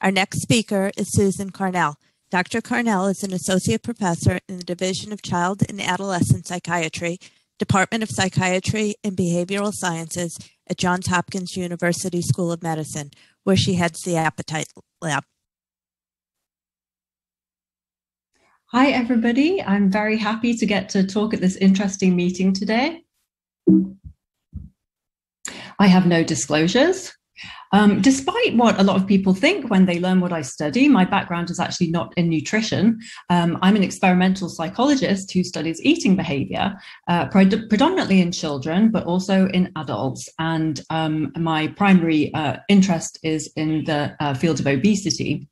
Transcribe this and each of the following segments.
Our next speaker is Susan Carnell. Dr. Carnell is an associate professor in the Division of Child and Adolescent Psychiatry, Department of Psychiatry and Behavioral Sciences at Johns Hopkins University School of Medicine, where she heads the Appetite Lab. Hi, everybody. I'm very happy to get to talk at this interesting meeting today. I have no disclosures. Um, despite what a lot of people think when they learn what I study, my background is actually not in nutrition. Um, I'm an experimental psychologist who studies eating behavior, uh, pred predominantly in children, but also in adults. And um, my primary uh, interest is in the uh, field of obesity.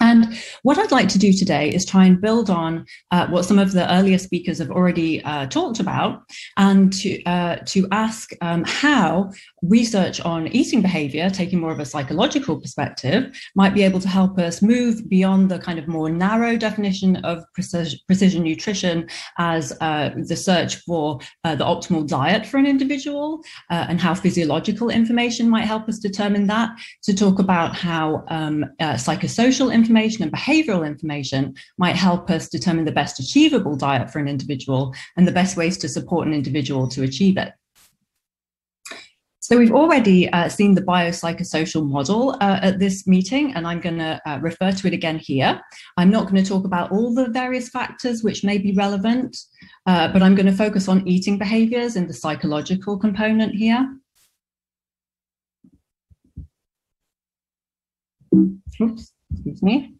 And what I'd like to do today is try and build on uh, what some of the earlier speakers have already uh, talked about and to, uh, to ask um, how research on eating behavior, taking more of a psychological perspective, might be able to help us move beyond the kind of more narrow definition of precision, precision nutrition as uh, the search for uh, the optimal diet for an individual uh, and how physiological information might help us determine that, to talk about how um, psychosocial information information and behavioral information might help us determine the best achievable diet for an individual and the best ways to support an individual to achieve it. So we've already uh, seen the biopsychosocial model uh, at this meeting, and I'm going to uh, refer to it again here. I'm not going to talk about all the various factors which may be relevant, uh, but I'm going to focus on eating behaviors and the psychological component here. Oops excuse me.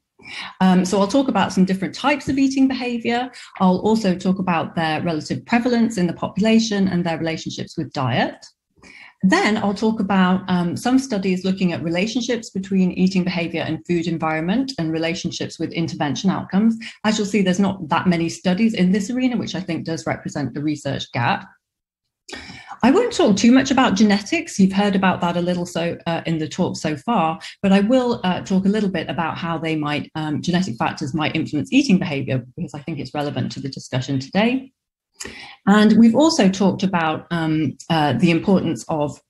Um, so I'll talk about some different types of eating behavior. I'll also talk about their relative prevalence in the population and their relationships with diet. Then I'll talk about um, some studies looking at relationships between eating behavior and food environment and relationships with intervention outcomes. As you'll see, there's not that many studies in this arena, which I think does represent the research gap. I won't talk too much about genetics. You've heard about that a little so uh, in the talk so far, but I will uh, talk a little bit about how they might um, genetic factors might influence eating behavior because I think it's relevant to the discussion today. And we've also talked about um, uh, the importance of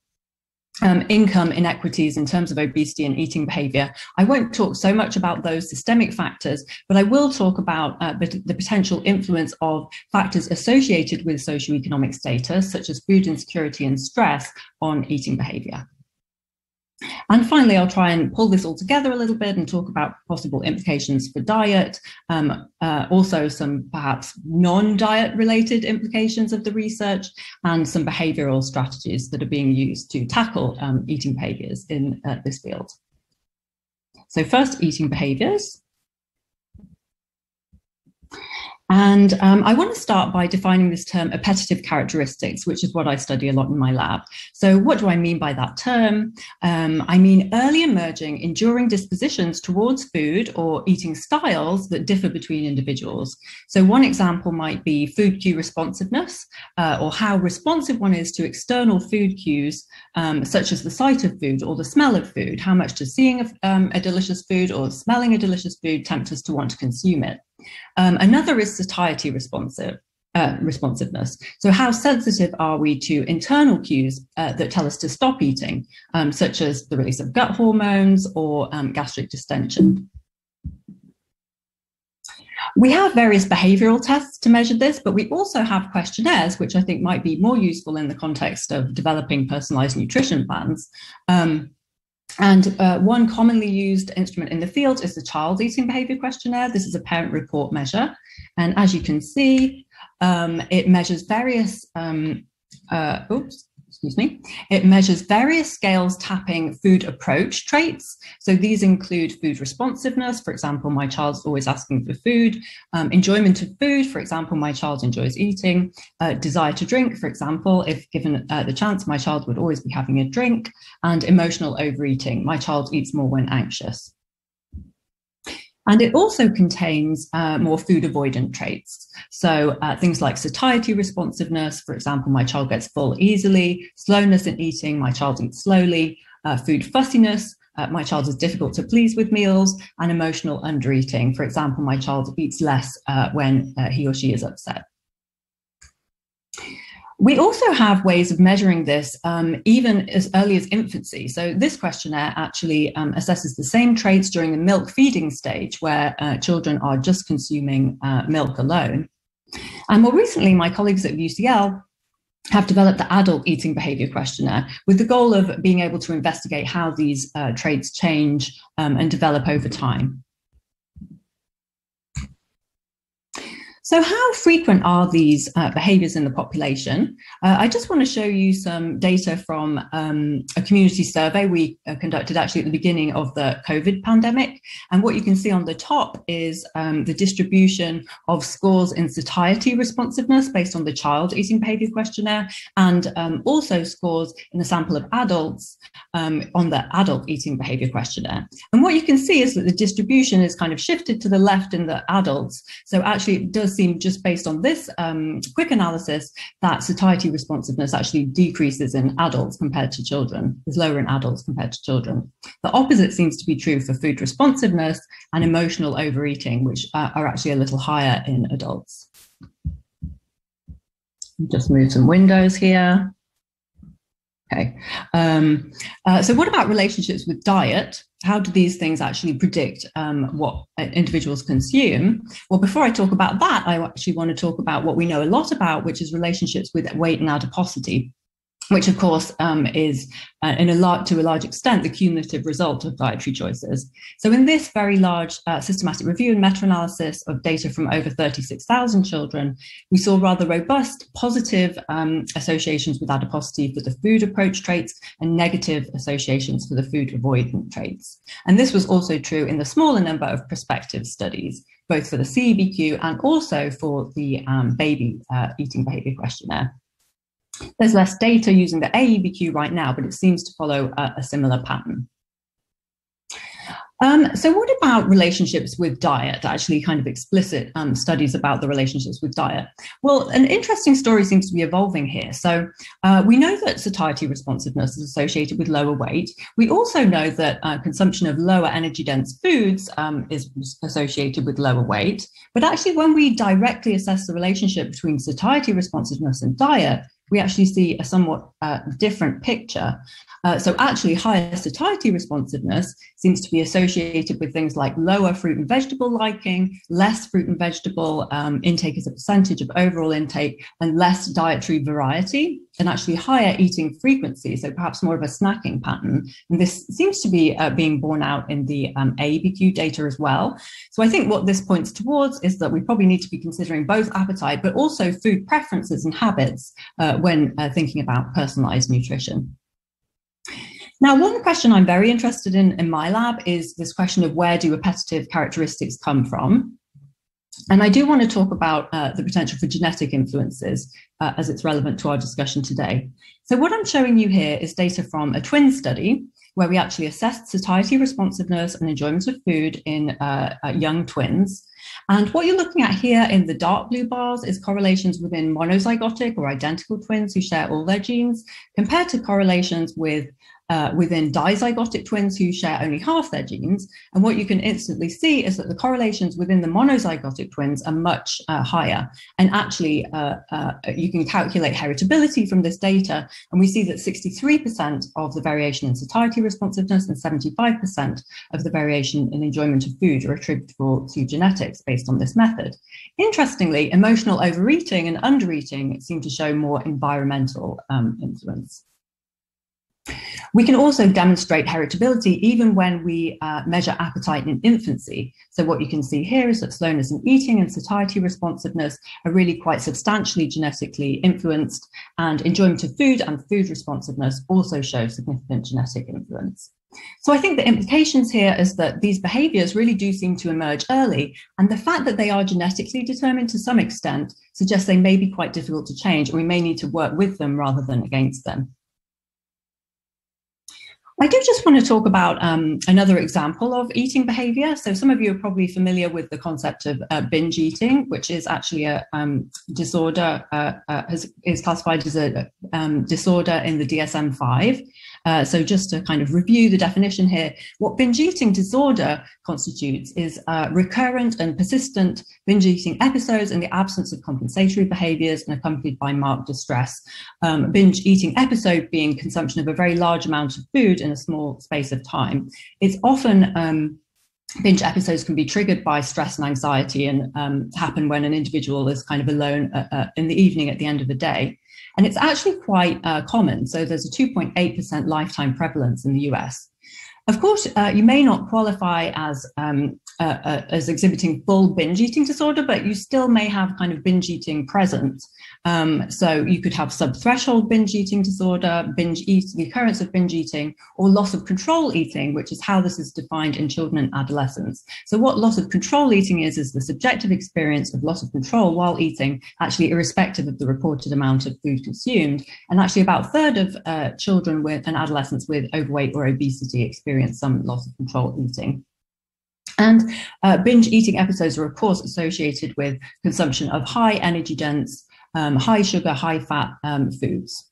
um, income inequities in terms of obesity and eating behavior. I won't talk so much about those systemic factors, but I will talk about uh, the potential influence of factors associated with socioeconomic status, such as food insecurity and stress on eating behavior. And finally, I'll try and pull this all together a little bit and talk about possible implications for diet, um, uh, also some perhaps non-diet related implications of the research, and some behavioral strategies that are being used to tackle um, eating behaviors in uh, this field. So first, eating behaviors. And um, I want to start by defining this term appetitive characteristics, which is what I study a lot in my lab. So what do I mean by that term? Um, I mean early emerging, enduring dispositions towards food or eating styles that differ between individuals. So one example might be food cue responsiveness, uh, or how responsive one is to external food cues, um, such as the sight of food or the smell of food. How much does seeing a, um, a delicious food or smelling a delicious food tempt us to want to consume it? Um, another is satiety responsive. Uh, responsiveness. So how sensitive are we to internal cues uh, that tell us to stop eating, um, such as the release of gut hormones or um, gastric distension? We have various behavioral tests to measure this, but we also have questionnaires, which I think might be more useful in the context of developing personalized nutrition plans. Um, and uh, one commonly used instrument in the field is the Child Eating Behavior Questionnaire. This is a parent report measure. And as you can see, um, it measures various, um, uh, oops, excuse me, it measures various scales tapping food approach traits. So these include food responsiveness, for example, my child's always asking for food, um, enjoyment of food, for example, my child enjoys eating, uh, desire to drink, for example, if given uh, the chance, my child would always be having a drink, and emotional overeating, my child eats more when anxious. And it also contains uh, more food avoidant traits. So uh, things like satiety responsiveness, for example, my child gets full easily, slowness in eating, my child eats slowly, uh, food fussiness, uh, my child is difficult to please with meals, and emotional undereating. For example, my child eats less uh, when uh, he or she is upset. We also have ways of measuring this um, even as early as infancy. So this questionnaire actually um, assesses the same traits during the milk feeding stage where uh, children are just consuming uh, milk alone. And more recently, my colleagues at UCL have developed the adult eating behavior questionnaire with the goal of being able to investigate how these uh, traits change um, and develop over time. So how frequent are these uh, behaviours in the population? Uh, I just want to show you some data from um, a community survey we uh, conducted actually at the beginning of the COVID pandemic. And what you can see on the top is um, the distribution of scores in satiety responsiveness based on the child eating behaviour questionnaire and um, also scores in a sample of adults um, on the adult eating behaviour questionnaire. And what you can see is that the distribution is kind of shifted to the left in the adults. So actually it does seem just based on this um, quick analysis that satiety responsiveness actually decreases in adults compared to children, is lower in adults compared to children. The opposite seems to be true for food responsiveness and emotional overeating, which uh, are actually a little higher in adults. Just move some windows here. Okay. Um, uh, so what about relationships with diet? How do these things actually predict um, what individuals consume? Well, before I talk about that, I actually want to talk about what we know a lot about, which is relationships with weight and adiposity which of course um, is uh, in a lot to a large extent the cumulative result of dietary choices. So in this very large uh, systematic review and meta-analysis of data from over 36,000 children, we saw rather robust positive um, associations with adiposity for the food approach traits and negative associations for the food avoidant traits. And this was also true in the smaller number of prospective studies, both for the CEBQ and also for the um, baby uh, eating behavior questionnaire. There's less data using the AEBQ right now, but it seems to follow a, a similar pattern. Um, so what about relationships with diet, actually kind of explicit um, studies about the relationships with diet? Well, an interesting story seems to be evolving here. So uh, we know that satiety responsiveness is associated with lower weight. We also know that uh, consumption of lower energy dense foods um, is associated with lower weight. But actually, when we directly assess the relationship between satiety responsiveness and diet, we actually see a somewhat uh, different picture. Uh, so actually higher satiety responsiveness seems to be associated with things like lower fruit and vegetable liking, less fruit and vegetable um, intake as a percentage of overall intake, and less dietary variety, and actually higher eating frequency, so perhaps more of a snacking pattern. And this seems to be uh, being borne out in the um, AEBQ data as well. So I think what this points towards is that we probably need to be considering both appetite, but also food preferences and habits uh, when uh, thinking about personalized nutrition. Now, one question I'm very interested in in my lab is this question of where do appetitive characteristics come from? And I do want to talk about uh, the potential for genetic influences uh, as it's relevant to our discussion today. So what I'm showing you here is data from a twin study where we actually assessed satiety responsiveness and enjoyment of food in uh, uh young twins. And what you're looking at here in the dark blue bars is correlations within monozygotic or identical twins who share all their genes compared to correlations with uh, within dizygotic twins who share only half their genes. And what you can instantly see is that the correlations within the monozygotic twins are much uh, higher. And actually, uh, uh you can calculate heritability from this data. And we see that 63% of the variation in satiety responsiveness and 75% of the variation in enjoyment of food are attributable to genetics based on this method. Interestingly, emotional overeating and undereating seem to show more environmental um, influence. We can also demonstrate heritability even when we uh, measure appetite in infancy. So what you can see here is that slowness in eating and satiety responsiveness are really quite substantially genetically influenced and enjoyment of food and food responsiveness also show significant genetic influence. So I think the implications here is that these behaviors really do seem to emerge early, and the fact that they are genetically determined to some extent suggests they may be quite difficult to change, and we may need to work with them rather than against them. I do just want to talk about um, another example of eating behavior. So some of you are probably familiar with the concept of uh, binge eating, which is actually a um, disorder, uh, uh, has, is classified as a um, disorder in the DSM-5. Uh, so just to kind of review the definition here, what binge eating disorder constitutes is uh, recurrent and persistent binge eating episodes in the absence of compensatory behaviors and accompanied by marked distress. Um, binge eating episode being consumption of a very large amount of food in a small space of time. It's often um, binge episodes can be triggered by stress and anxiety and um, happen when an individual is kind of alone uh, uh, in the evening at the end of the day. And it's actually quite uh, common. So there's a 2.8% lifetime prevalence in the US. Of course, uh, you may not qualify as um, uh, uh, as exhibiting full binge eating disorder, but you still may have kind of binge eating present. Um, so you could have subthreshold binge eating disorder, binge eat, the occurrence of binge eating, or loss of control eating, which is how this is defined in children and adolescents. So what loss of control eating is, is the subjective experience of loss of control while eating, actually irrespective of the reported amount of food consumed. And actually about a third of uh, children with and adolescents with overweight or obesity experience some loss of control eating. And uh, binge eating episodes are, of course, associated with consumption of high energy dense, um, high sugar, high fat um, foods.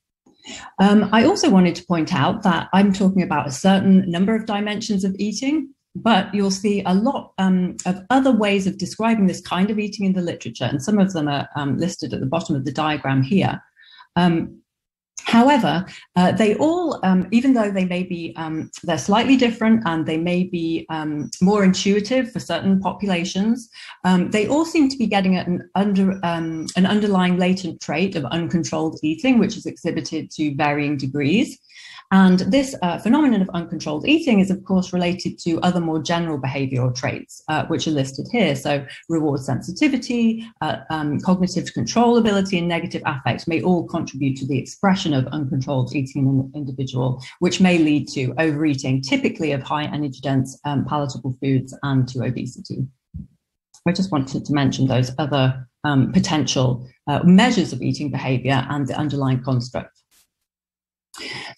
Um, I also wanted to point out that I'm talking about a certain number of dimensions of eating, but you'll see a lot um, of other ways of describing this kind of eating in the literature, and some of them are um, listed at the bottom of the diagram here. Um, However, uh, they all, um, even though they may be, um, they're slightly different and they may be um, more intuitive for certain populations, um, they all seem to be getting at an, under, um, an underlying latent trait of uncontrolled eating, which is exhibited to varying degrees. And this uh, phenomenon of uncontrolled eating is, of course, related to other more general behavioral traits, uh, which are listed here. So, reward sensitivity, uh, um, cognitive control ability, and negative affect may all contribute to the expression of uncontrolled eating in an individual, which may lead to overeating, typically of high energy dense um, palatable foods, and to obesity. I just wanted to mention those other um, potential uh, measures of eating behavior and the underlying construct.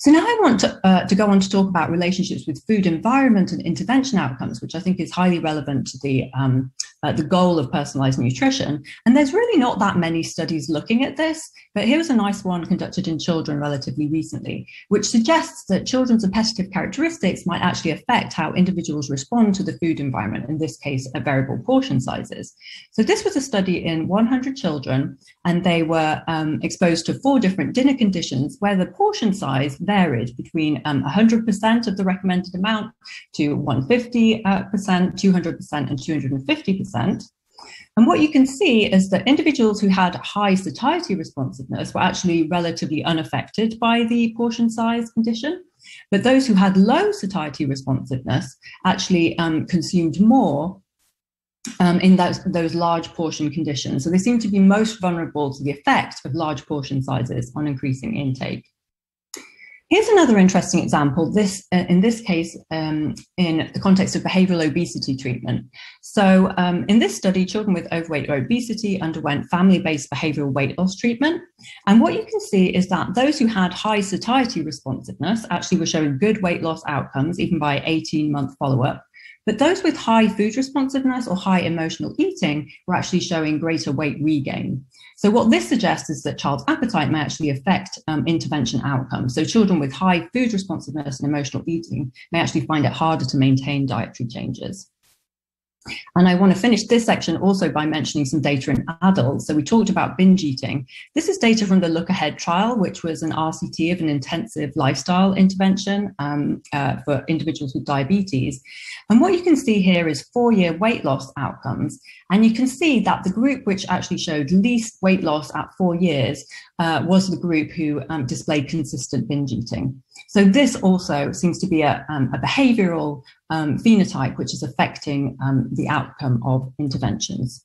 So now I want to, uh, to go on to talk about relationships with food environment and intervention outcomes, which I think is highly relevant to the, um, uh, the goal of personalized nutrition. And there's really not that many studies looking at this, but here's a nice one conducted in children relatively recently, which suggests that children's appetitive characteristics might actually affect how individuals respond to the food environment, in this case, at variable portion sizes. So this was a study in 100 children, and they were um, exposed to four different dinner conditions where the portion size varied between um, 100% of the recommended amount to 150%, 200%, and 250%. And what you can see is that individuals who had high satiety responsiveness were actually relatively unaffected by the portion size condition. But those who had low satiety responsiveness actually um, consumed more um, in those, those large portion conditions. So they seem to be most vulnerable to the effect of large portion sizes on increasing intake. Here's another interesting example, this, uh, in this case, um, in the context of behavioral obesity treatment. So um, in this study, children with overweight or obesity underwent family-based behavioral weight loss treatment. And what you can see is that those who had high satiety responsiveness actually were showing good weight loss outcomes, even by 18-month follow-up. But those with high food responsiveness or high emotional eating were actually showing greater weight regain. So what this suggests is that child's appetite may actually affect um, intervention outcomes. So children with high food responsiveness and emotional eating may actually find it harder to maintain dietary changes. And I want to finish this section also by mentioning some data in adults. So we talked about binge eating. This is data from the Look Ahead trial, which was an RCT of an intensive lifestyle intervention um, uh, for individuals with diabetes. And what you can see here is four-year weight loss outcomes. And you can see that the group which actually showed least weight loss at four years uh, was the group who um, displayed consistent binge eating. So this also seems to be a, um, a behavioral um, phenotype which is affecting um, the outcome of interventions.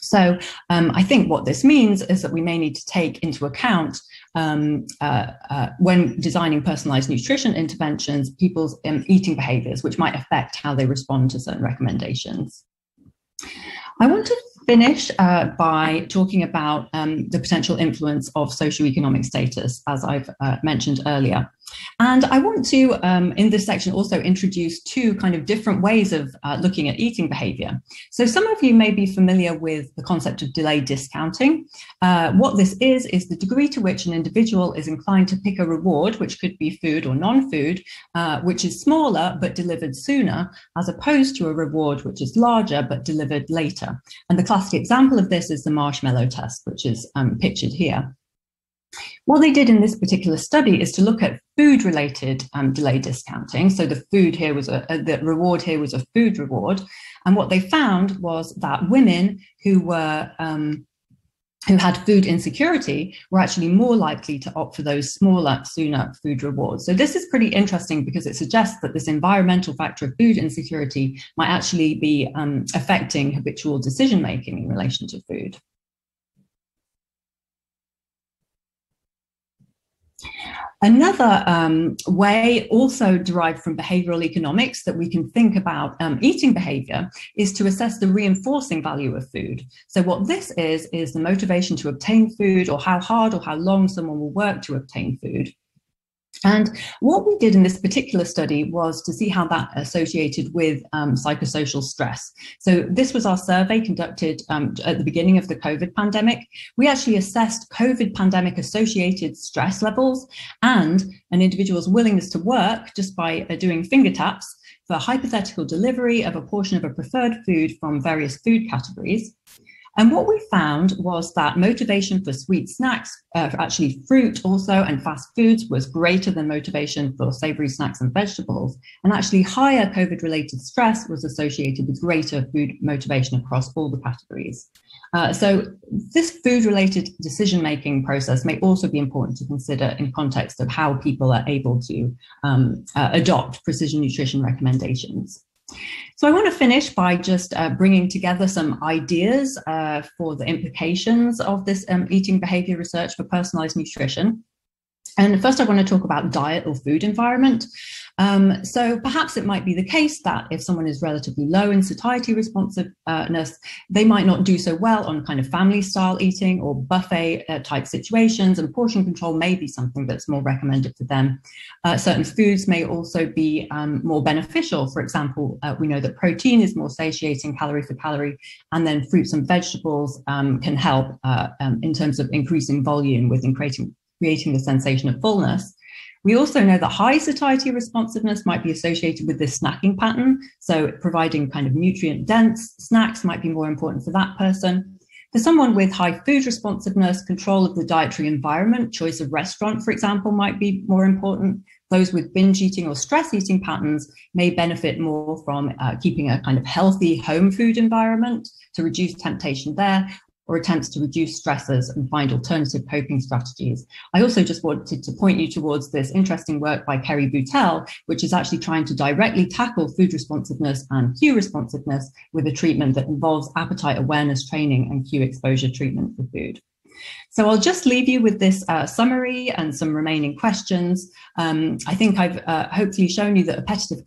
So um, I think what this means is that we may need to take into account um, uh, uh, when designing personalized nutrition interventions, people's um, eating behaviors, which might affect how they respond to certain recommendations. I want to finish uh, by talking about um, the potential influence of socioeconomic status, as I've uh, mentioned earlier. And I want to, um, in this section, also introduce two kind of different ways of uh, looking at eating behavior. So some of you may be familiar with the concept of delayed discounting. Uh, what this is, is the degree to which an individual is inclined to pick a reward, which could be food or non-food, uh, which is smaller but delivered sooner, as opposed to a reward which is larger but delivered later. And the classic example of this is the marshmallow test, which is um, pictured here. What they did in this particular study is to look at food-related um, delay discounting. So the food here was a, the reward here was a food reward, and what they found was that women who were um, who had food insecurity were actually more likely to opt for those smaller, sooner food rewards. So this is pretty interesting because it suggests that this environmental factor of food insecurity might actually be um, affecting habitual decision making in relation to food. Another um, way, also derived from behavioral economics, that we can think about um, eating behavior is to assess the reinforcing value of food. So, what this is, is the motivation to obtain food or how hard or how long someone will work to obtain food. And what we did in this particular study was to see how that associated with um, psychosocial stress. So this was our survey conducted um, at the beginning of the COVID pandemic. We actually assessed COVID pandemic associated stress levels and an individual's willingness to work just by uh, doing finger taps for hypothetical delivery of a portion of a preferred food from various food categories. And what we found was that motivation for sweet snacks, uh, for actually fruit also and fast foods was greater than motivation for savory snacks and vegetables. And actually higher COVID related stress was associated with greater food motivation across all the categories. Uh, so this food-related decision-making process may also be important to consider in context of how people are able to um, uh, adopt precision nutrition recommendations. So I want to finish by just uh, bringing together some ideas uh, for the implications of this um, eating behavior research for personalized nutrition. And first, I want to talk about diet or food environment. Um, so perhaps it might be the case that if someone is relatively low in satiety responsiveness, they might not do so well on kind of family style eating or buffet uh, type situations, and portion control may be something that's more recommended for them. Uh, certain foods may also be um, more beneficial. For example, uh, we know that protein is more satiating calorie for calorie, and then fruits and vegetables um, can help uh, um, in terms of increasing volume with creating creating the sensation of fullness. We also know that high satiety responsiveness might be associated with this snacking pattern. So providing kind of nutrient dense snacks might be more important for that person. For someone with high food responsiveness, control of the dietary environment, choice of restaurant, for example, might be more important. Those with binge eating or stress eating patterns may benefit more from uh, keeping a kind of healthy home food environment to reduce temptation there, or attempts to reduce stressors and find alternative coping strategies. I also just wanted to point you towards this interesting work by Kerry Boutelle, which is actually trying to directly tackle food responsiveness and cue responsiveness with a treatment that involves appetite awareness training and cue exposure treatment for food. So I'll just leave you with this uh, summary and some remaining questions. Um, I think I've uh, hopefully shown you that appetitive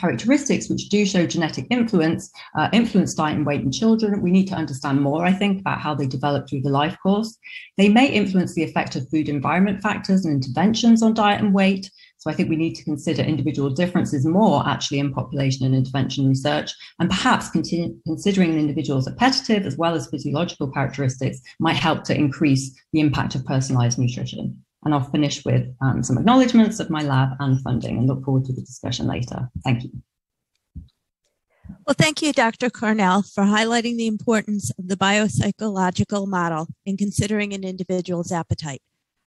characteristics, which do show genetic influence, uh, influence diet and weight in children. We need to understand more, I think, about how they develop through the life course. They may influence the effect of food environment factors and interventions on diet and weight. So I think we need to consider individual differences more actually in population and intervention research, and perhaps continue, considering an individual's appetitive as well as physiological characteristics might help to increase the impact of personalized nutrition. And I'll finish with um, some acknowledgements of my lab and funding and look forward to the discussion later. Thank you. Well, thank you, Dr. Carnell, for highlighting the importance of the biopsychological model in considering an individual's appetite.